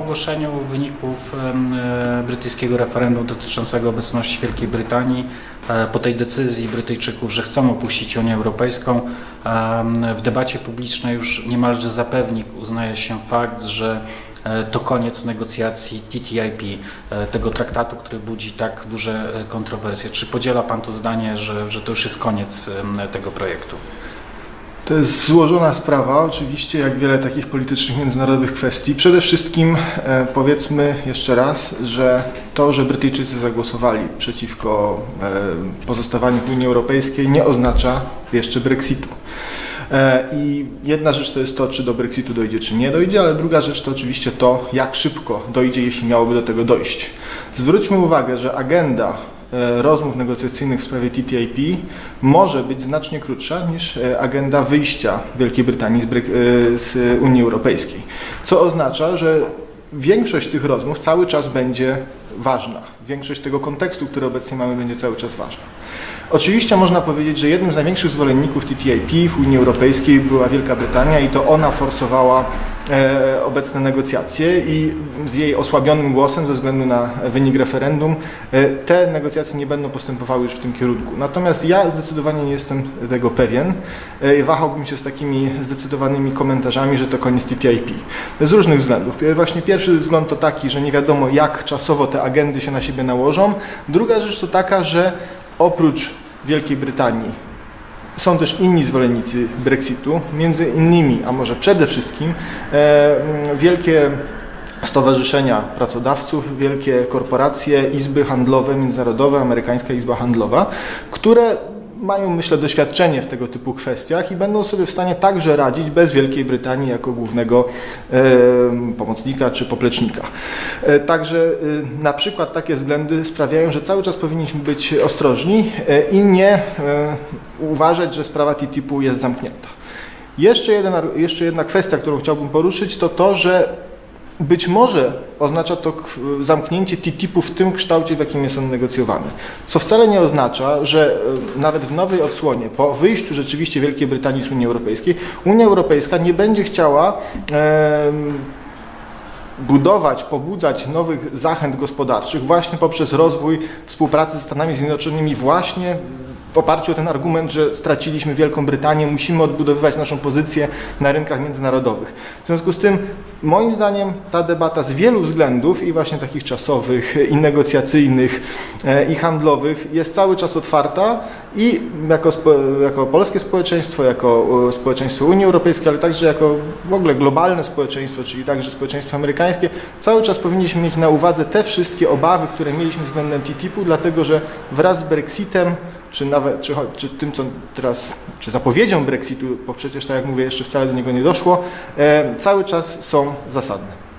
ogłoszeniu wyników e, brytyjskiego referendum dotyczącego obecności Wielkiej Brytanii, e, po tej decyzji Brytyjczyków, że chcą opuścić Unię Europejską, e, w debacie publicznej już niemalże za pewnik uznaje się fakt, że to koniec negocjacji TTIP, tego traktatu, który budzi tak duże kontrowersje. Czy podziela Pan to zdanie, że, że to już jest koniec tego projektu? To jest złożona sprawa, oczywiście, jak wiele takich politycznych, międzynarodowych kwestii. Przede wszystkim e, powiedzmy jeszcze raz, że to, że Brytyjczycy zagłosowali przeciwko e, pozostawaniu w Unii Europejskiej nie oznacza jeszcze Brexitu. E, I jedna rzecz to jest to, czy do Brexitu dojdzie, czy nie dojdzie, ale druga rzecz to oczywiście to, jak szybko dojdzie, jeśli miałoby do tego dojść. Zwróćmy uwagę, że agenda rozmów negocjacyjnych w sprawie TTIP może być znacznie krótsza niż e, agenda wyjścia Wielkiej Brytanii z, e, z Unii Europejskiej. Co oznacza, że większość tych rozmów cały czas będzie ważna. Większość tego kontekstu, który obecnie mamy, będzie cały czas ważna. Oczywiście można powiedzieć, że jednym z największych zwolenników TTIP w Unii Europejskiej była Wielka Brytania i to ona forsowała e, obecne negocjacje i z jej osłabionym głosem ze względu na wynik referendum e, te negocjacje nie będą postępowały już w tym kierunku. Natomiast ja zdecydowanie nie jestem tego pewien. E, wahałbym się z takimi zdecydowanymi komentarzami, że to koniec TTIP. Z różnych względów. Właśnie pierwszy wzgląd to taki, że nie wiadomo jak czasowo te agendy się na siebie nałożą. Druga rzecz to taka, że oprócz Wielkiej Brytanii są też inni zwolennicy Brexitu, między innymi, a może przede wszystkim, e, wielkie stowarzyszenia pracodawców, wielkie korporacje, izby handlowe, międzynarodowe, amerykańska izba handlowa, które mają, myślę, doświadczenie w tego typu kwestiach i będą sobie w stanie także radzić bez Wielkiej Brytanii jako głównego pomocnika czy poplecznika. E, także e, na przykład takie względy sprawiają, że cały czas powinniśmy być ostrożni e, i nie uważać, że sprawa TTIP-u jest zamknięta. Jeszcze, jeden, jeszcze jedna kwestia, którą chciałbym poruszyć, to to, że być może oznacza to zamknięcie TTIP-u w tym kształcie, w jakim jest on negocjowany. Co wcale nie oznacza, że e, nawet w nowej odsłonie, po wyjściu rzeczywiście Wielkiej Brytanii z Unii Europejskiej, Unia Europejska nie będzie chciała e, budować, pobudzać nowych zachęt gospodarczych właśnie poprzez rozwój współpracy ze Stanami Zjednoczonymi właśnie w oparciu o ten argument, że straciliśmy Wielką Brytanię, musimy odbudowywać naszą pozycję na rynkach międzynarodowych. W związku z tym, moim zdaniem, ta debata z wielu względów, i właśnie takich czasowych, i negocjacyjnych, e, i handlowych, jest cały czas otwarta i jako, jako polskie społeczeństwo, jako społeczeństwo Unii Europejskiej, ale także jako w ogóle globalne społeczeństwo, czyli także społeczeństwo amerykańskie, cały czas powinniśmy mieć na uwadze te wszystkie obawy, które mieliśmy względem TTIP-u, dlatego że wraz z Brexitem czy nawet czy, czy, tym, co teraz, czy zapowiedzią Brexitu, bo przecież tak jak mówię, jeszcze wcale do niego nie doszło, e, cały czas są zasadne.